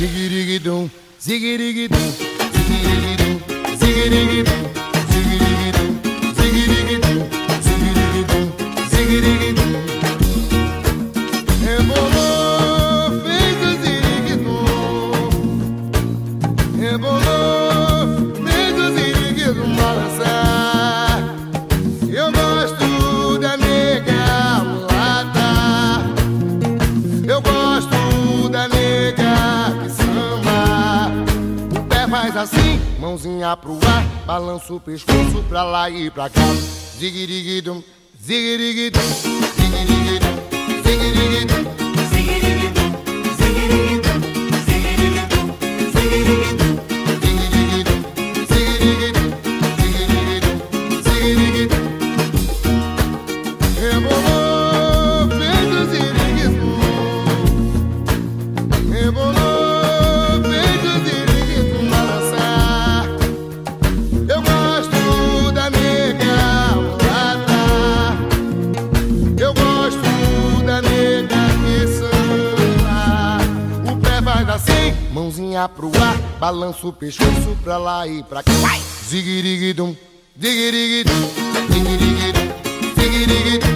Zigirigidum, zigirigidum, zigirigidum, zigirigidum, zigirigidum, zigirigidum, zigirigidum. Rebolou, fez o ziriguidum. Rebolou, fez o ziriguidum balançar. Eu gosto da nega mulata. Eu gosto faz assim, mãozinha pro ar, balança o pescoço pra lá e pra cá. Zigirigidum, zigirigidum, zigirigidum, mãozinha pro ar, balança o pescoço pra lá e pra cá. Vai! Zigirigidum, zigirigidum, zigirigidum, zigirigidum,